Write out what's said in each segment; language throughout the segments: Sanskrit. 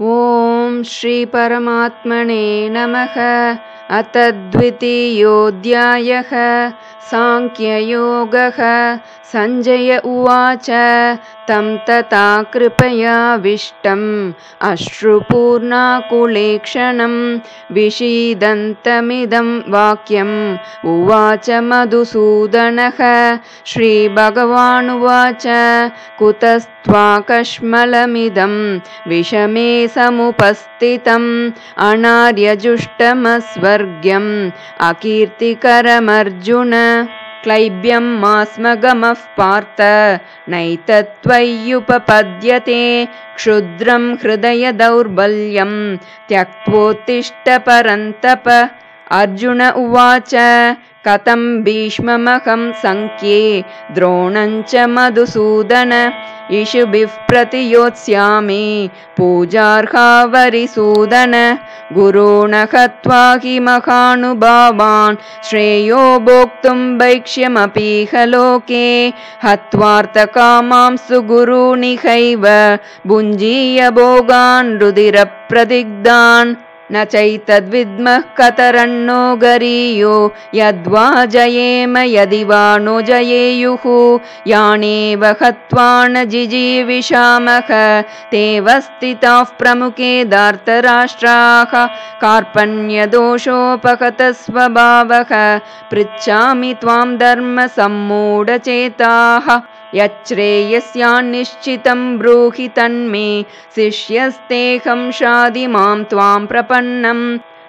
ॐ श्रीपरमात्मने नमः। अथ द्वितीयोऽध्यायः साङ्ख्ययोगः। सञ्जय उवाच तं तथा कृपयाविष्टम् अश्रुपूर्णाकुलेक्षणं विषीदन्तमिदं वाक्यम्। उवाच मधुसूदनः श्रीभगवानुवाच कुतस्त्वाकश्मलमिदं विषमे समुपस्थितम् अनार्यजुष्टमस्वर्ग्यम्। अकीर्तिकरमर्जुन क्लैब्यं मास्मगमः पार्थ। नैतत्त्वय्युपपद्यते क्षुद्रं हृदयदौर्बल्यं त्यक्त्वोत्तिष्ठ परन्तप। अर्जुन उवाच कथं भीष्ममहं सङ्ख्ये द्रोणञ्च मधुसूदन इषुभिः प्रतियोत्स्यामि पूजार्हावरिसूदन गुरो न हत्वा हि महानुभावान् श्रेयो भोक्तुं वैक्ष्यमपीह लोके हत्वार्थकामांसु गुरूनिहैव भुञ्जीय भोगान् रुदिरप्रदिग्धान् न चैतद्विद्मः कतरन्नो गरीयो यद्वा जयेम यदि वा नो जयेयुः। यानेव हत्वा न जिजीविषामः तेव स्थिताः प्रमुखे दार्तराष्ट्राः कार्पण्यदोषोपहतस्वभावः पृच्छामि त्वां धर्मसम्मूढचेताः यच्छ्रेयस्यान्निश्चितं ब्रूहि तन्मे शिष्यस्तेऽहं शादि मां त्वां प्रपन्नं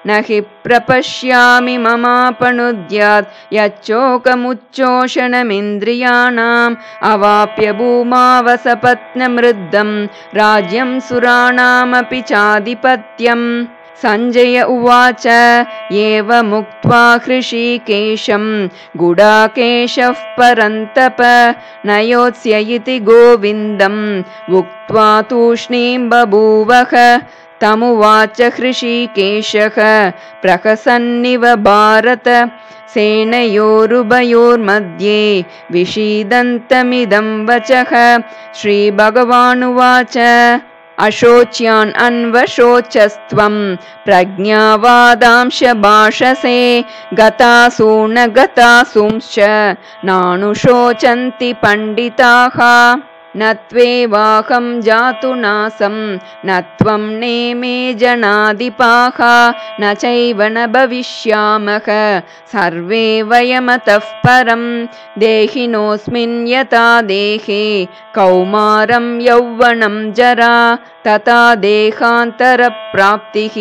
न हि प्रपश्यामि ममापनुद्यात् यच्चोकमुच्चोषणमिन्द्रियाणाम् अवाप्य भूमावसपत्नमृद्धं राज्यं सुराणामपि चाधिपत्यम् सञ्जय उवाच एवमुक्त्वा हृषीकेशं गुडाकेशः परन्तप न योत्स्य इति गोविन्दम् उक्त्वा तूष्णीं बभूवः तमुवाच हृषीकेशः प्रहसन्निव भारत सेनयोरुभयोर्मध्ये विषीदन्तमिदं वचः श्रीभगवानुवाच अशोच्यान् अन्वशोचस्त्वं प्रज्ञावादांश भाषसे गतासु न गतासुंश्च नानुशोचन्ति पण्डिताः न त्वेवाहं जातु नासं न त्वं नेमे जनाधिपाः न चैव न भविष्यामः। सर्वे वयमतः परं देहिनोऽस्मिन् यथा देहे। कौमारं यौवनं जरा तथा देहान्तरप्राप्तिः।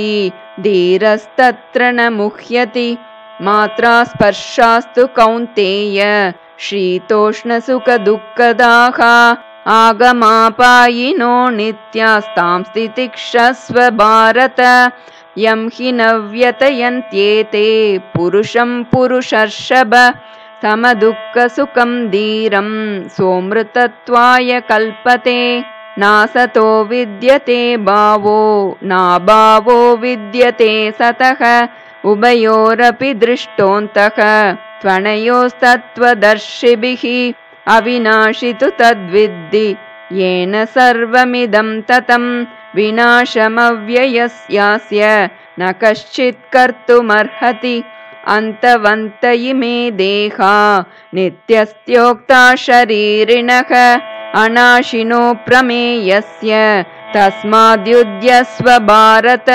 धीरस्तत्र न मुह्यति मात्रा स्पर्शास्तु कौन्तेय। शीतोष्णसुखदुःखदाः आगमापायिनो नित्यास्तां स्थितिक्षस्व भारत। यं हि न व्यतयन्त्येते पुरुषं पुरुषर्षभ। समदुःखसुखं धीरं सोमृतत्वाय कल्पते। नासतो विद्यते भावो नाभावो विद्यते सतः। उभयोरपि दृष्टोऽन्तः त्वनयोस्तत्त्वदर्शिभिः अविनाशि तु तद्विद्धि येन सर्वमिदं ततं विनाशमव्ययस्यास्य न कश्चित् कर्तुमर्हति अन्तवन्त इमे देहा नित्यस्त्योक्ता शरीरिणः अनाशिनो प्रमेयस्य तस्माद्युध्यस्व भारत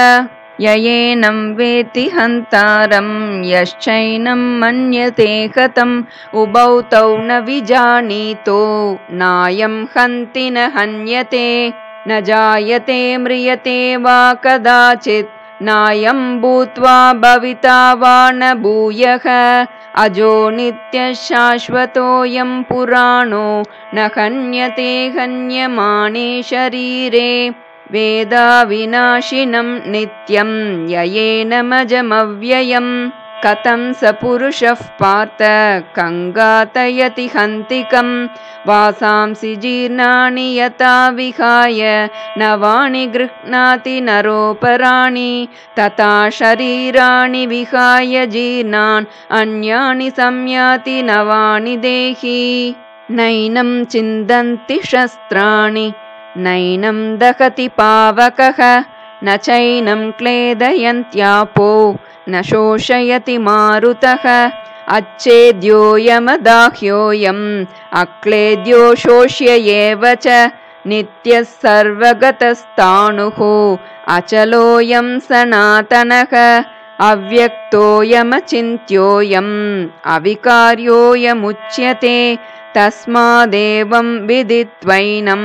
ययेनं वेति हन्तारं यश्चैनं मन्यते कथम् उभौ तौ न विजानीतो नायं हन्ति न हन्यते। न जायते म्रियते वा कदाचित् नायं भूत्वा भविता वा न भूयः। अजो नित्यशाश्वतोऽयं पुराणो न हन्यते हन्यमाने शरीरे वेदाविनाशिनं नित्यं ययेनमजमव्ययम् कथं स पुरुषः पार्थ कङ्गातयति हन्तिकं वासांसि जीर्णानि यथा विहाय नवानि गृह्णाति नरोपराणि तथा शरीराणि विहाय जीर्णान् अन्यानि संयाति नवानि देहि। नैनं चिन्दन्ति शस्त्राणि नैनं दहति पावकः न चैनं क्लेदयन्त्यापो न शोषयति मारुतः। अच्छेद्योऽयमदाह्योऽयम् अक्लेद्यो शोष्य एव च नित्यः सर्वगतस्ताणुः। अचलोऽयं सनातनः अव्यक्तोऽयमचिन्त्योऽयम् अविकार्योऽयमुच्यते तस्मादेवं विदित्वैनं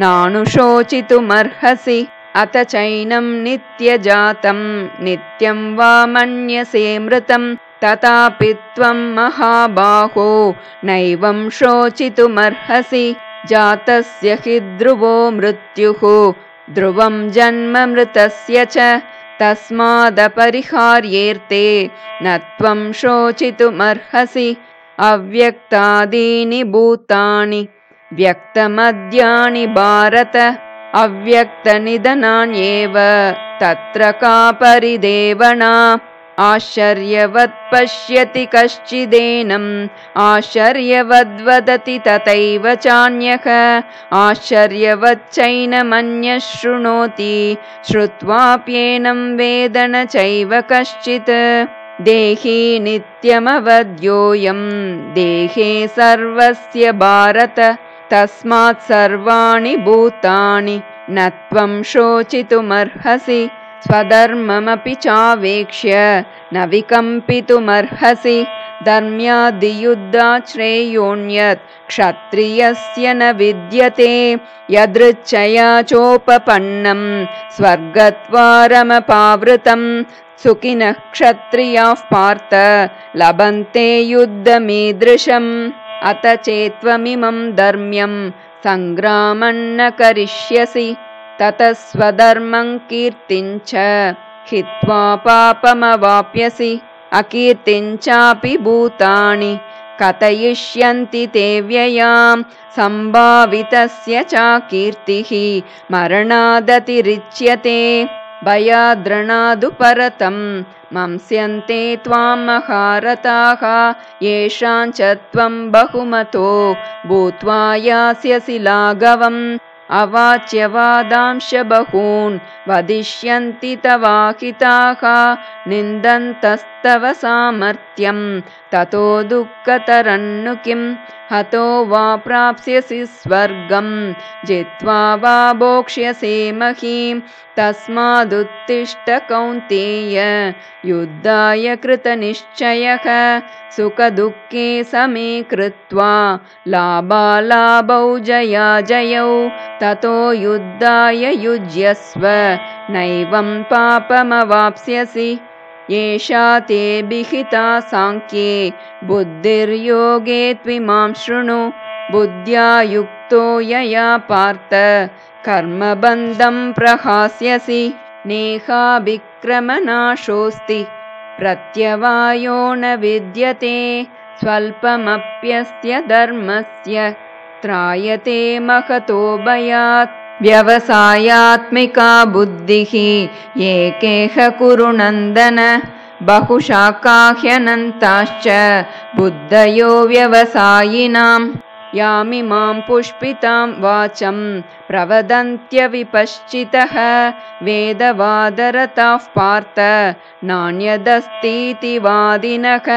नानुशोचितुमर्हसि अथ चैनं नित्यजातं नित्यं वा मन्यसे मृतं तथापि त्वं महाबाहो नैवं शोचितुमर्हसि। जातस्य हि ध्रुवो मृत्युः ध्रुवं जन्ममृतस्य च। तस्मादपरिहार्येर्ते न त्वं शोचितुमर्हसि अव्यक्तादीनि भूतानि व्यक्तमद्यानि भारत अव्यक्तनिधनान्येव तत्र का परिदेवना आश्चर्यवत् पश्यति कश्चिदेनम् आश्चर्यवद्वदति तथैव चान्यः आश्चर्यवच्चैनमन्यः शृणोति श्रुत्वाप्येनं वेद न चैव कश्चित् देही नित्यमवद्योऽयं देहे सर्वस्य भारत तस्मात् सर्वाणि भूतानि न त्वं शोचितुमर्हसि। स्वधर्ममपि चावेक्ष्य न विकम्पितुमर्हसि। धर्म्यादियुद्धाश्रेयोऽन्यत् क्षत्रियस्य न विद्यते। यदृच्छया चोपपन्नं स्वर्गद्वारमपावृतं सुखिनः क्षत्रियाः पार्थ लभन्ते युद्धमीदृशम्। अत चेत्त्वमिमं धर्म्यं सङ्ग्रामन्न करिष्यसि ततः स्वधर्मं कीर्तिञ्च हित्वा पापमवाप्यसि। अकीर्तिञ्चापि भूतानि कथयिष्यन्ति ते व्ययां सम्भावितस्य च कीर्तिः भयाद्रणादुपरतं मंस्यन्ते त्वां महारथाः येषां च त्वं बहुमतो। भूत्वा यास्यसि लाघवम् अवाच्यवादांश बहून्। वदिष्यन्ति तवाहिताः निन्दन्तस्तव सामर्थ्यं। ततो दुःखतरन्नु किं? हतो वा प्राप्स्यसि स्वर्गं। जित्वा वा भोक्ष्यसे महीं। तस्मादुत्तिष्ठ कौन्तेय युद्धाय कृतनिश्चयः। सुखदुःखे समे कृत्वा लाभालाभौ जया जयौ। ततो युद्धाय युज्यस्व। नैवं पापमवाप्स्यसि एषा ते विहिता साङ्ख्ये बुद्धिर्योगे त्विमां शृणु बुद्ध्या युक्तो यया पार्थ कर्मबन्धं प्रहास्यसि नेहाभिक्रमनाशोऽस्ति प्रत्यवायो न विद्यते स्वल्पमप्यस्य धर्मस्य त्रायते महतो भयात् व्यवसायात्मिका बुद्धिः एकेह कुरु नन्दन बहुशाकाह्यनन्ताश्च बुद्धयो व्यवसायिनां। यामिमां पुष्पितां वाचं प्रवदन्त्यविपश्चितः वेदवादरताः पार्थ नान्यदस्तीति वादिनः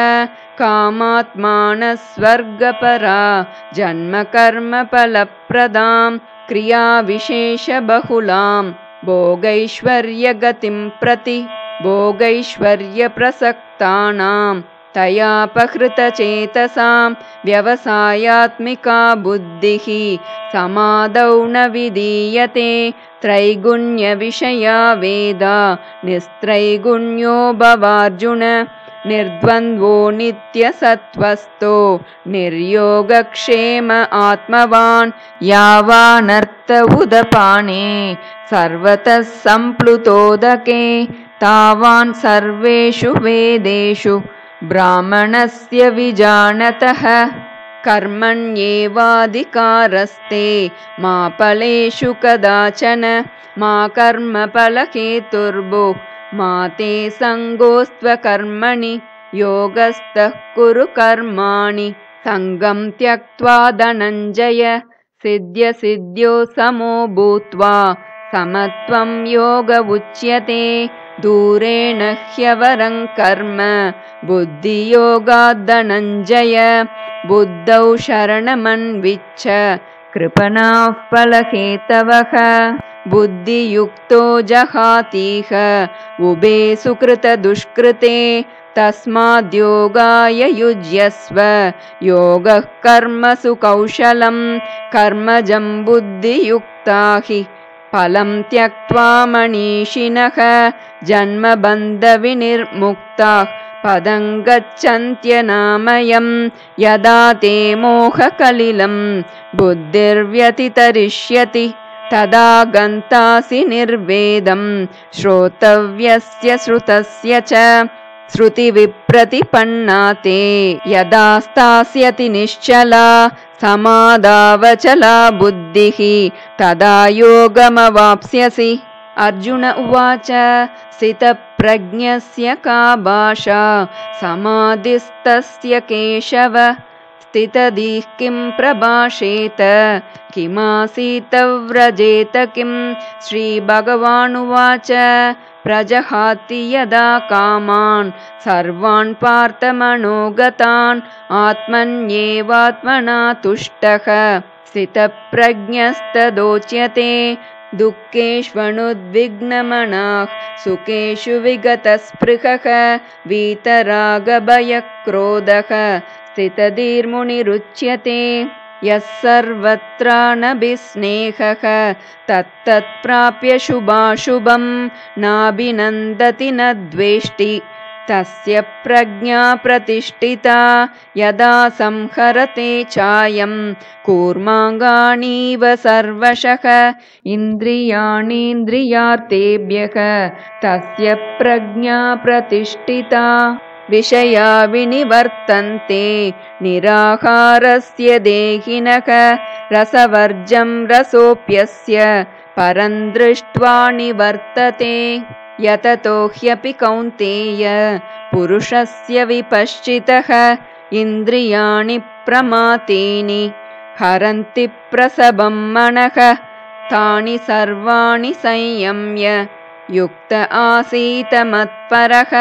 कामात्मानस्वर्गपरा जन्मकर्मफलप्रदां क्रियाविशेषबहुलां भोगैश्वर्यगतिं प्रति भोगैश्वर्यप्रसक्तानां तयापहृतचेतसां व्यवसायात्मिका बुद्धिः। समादौ न विधीयते त्रैगुण्यविषया वेदा। निस्त्रैगुण्यो भवार्जुन निर्द्वन्द्वो नित्यसत्त्वस्तो निर्योगक्षेम आत्मवान् यावानर्थ उदपाने सर्वतः सम्प्लुतोदके तावान् सर्वेषु वेदेषु ब्राह्मणस्य विजानतः कर्मण्येवाधिकारस्ते मा फलेषु कदाचन मा कर्मफलहेतुर्भुः मा ते सङ्गोस्त्वकर्मणि योगस्थः कुरु कर्माणि। सङ्गं त्यक्त्वा धनञ्जय सिद्ध्यसिद्ध्यो समो भूत्वा समत्वं उच्यते। दूरेण ह्यवरं कर्म बुद्धियोगाद्धनञ्जय बुद्धौ शरणमन्विच्छ कृपणाः फलहेतवः बुद्धियुक्तो जहातीह। उभे सुकृतदुष्कृते तस्माद्योगाय युज्यस्व। योगः कर्मसु कौशलं कर्मजं बुद्धियुक्ता हि फलं त्यक्त्वा मनीषिणः जन्मबन्धविनिर्मुक्ताः। पदं गच्छन्त्यनामयं यदा ते मोहकलिलं बुद्धिर्व्यतितरिष्यति तदा गन्तासि निर्वेदं श्रोतव्यस्य श्रुतस्य च श्रुतिविप्रतिपन्ना ते यदा स्थास्यति निश्चला समादावचला बुद्धिः तदा योगमवाप्स्यसि। अर्जुन उवाच स्थितप्रज्ञस्य का भाषा? समाधिस्तस्य केशव स्थितधिः किं प्रभाषेत? किमासीत व्रजेत किं? श्रीभगवानुवाच। प्रजहाति यदा कामान् सर्वान् पार्थमनोगतान् आत्मन्येवात्मना तुष्टः। स्थितप्रज्ञस्तदोच्यते दुःखेष्वनुद्विग्नमनाः सुखेषु विगतस्पृहः वीतरागभयक्रोधः स्थितधीर्मुनिरुच्यते। यः सर्वत्रानभिस्नेहः तत्तत्प्राप्य शुभाशुभं नाभिनन्दति न द्वेष्टि। तस्य प्रज्ञा प्रतिष्ठिता यदा संहरते चायं। कूर्माङ्गाणीव सर्वशः इन्द्रियाणीन्द्रियार्थेभ्यः तस्य प्रज्ञा प्रतिष्ठिता विषया विनिवर्तन्ते। निराहारस्य देहिनः रसवर्जं रसोऽप्यस्य परं दृष्ट्वा निवर्तते। यततो ह्यपि कौन्तेय पुरुषस्य विपश्चितः इन्द्रियाणि प्रमातेनि हरन्ति प्रसभं मनः। तानि सर्वाणि संयम्य युक्त आसीत मत्परः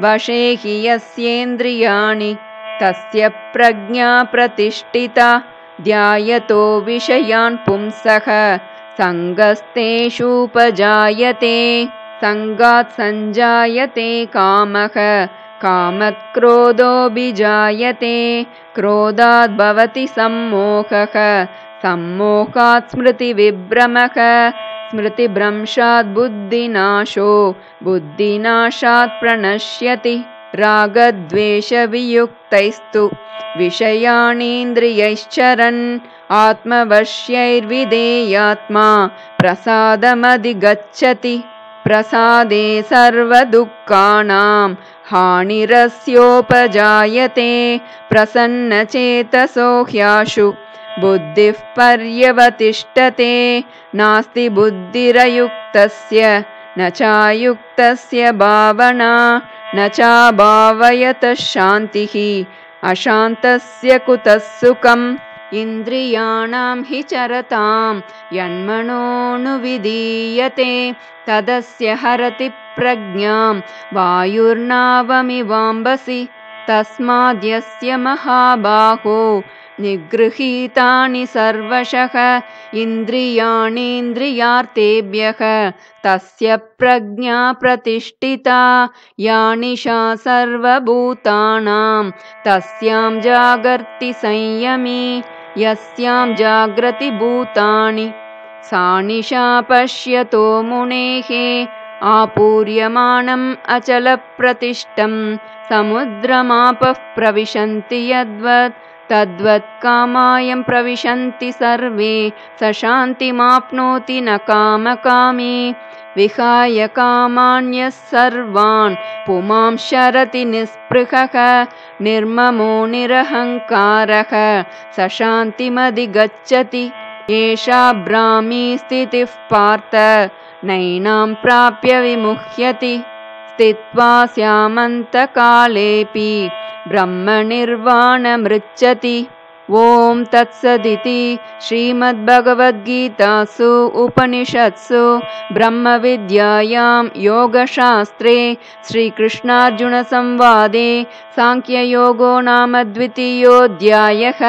वशे हि यस्येन्द्रियाणि तस्य प्रज्ञा प्रतिष्ठिता ध्यायतो विषयान् पुंसः सङ्गस्तेषूपजायते सङ्गात् सञ्जायते कामः कामत्क्रोधोऽभिजायते क्रोधात् भवति सम्मोहः सम्मोहात् स्मृतिविभ्रमः। स्मृतिभ्रंशात् बुद्धिनाशो। बुद्धिनाशात् प्रणश्यति। रागद्वेषवियुक्तैस्तु। विषयाणीन्द्रियैश्चरन्। आत्मवश्यैर्विधेयात्मा प्रसादमधिगच्छति। प्रसादे सर्वदुःखानां हानिरस्योपजायते। प्रसन्नचेतसो ह्याशु बुद्धिः पर्यवतिष्ठते। नास्ति बुद्धिरयुक्तस्य न चायुक्तस्य भावना न चाभावयतः शान्तिः। अशान्तस्य कुतः सुखम्? इन्द्रियाणां हि चरतां यन्मनोनुविधीयते तदस्य हरति प्रज्ञां वायुर्नावमिवाम्बसि तस्माद्यस्य महाबाहो निगृहीतानि सर्वशः इन्द्रियाणीन्द्रियार्थेभ्यः तस्य प्रज्ञा प्रतिष्ठिता यानिशा सर्वभूतानां तस्यां जागर्ति संयमी यस्यां जाग्रति भूतानि। सा निशा पश्यतो मुनेः आपूर्यमाणम् अचलप्रतिष्ठं समुद्रमापः प्रविशन्ति यद्वत् तद्वत् कामायं प्रविशन्ति सर्वे स शान्तिमाप्नोति न कामकामी। विहाय कामान्यः सर्वान् पुमां शरति निःस्पृहः निर्ममो निरहङ्कारः स शान्तिमधिगच्छति। एषा ब्राह्मी स्थितिः पार्थ नैनां प्राप्य विमुह्यति स्थित्वा स्यामन्तकालेऽपि ब्रह्मनिर्वाणमृच्छति। ॐ तत्सदिति श्रीमद्भगवद्गीतासु उपनिषत्सु ब्रह्मविद्यायां योगशास्त्रे श्रीकृष्णार्जुनसंवादे साङ्ख्ययोगो नाम द्वितीयोऽध्यायः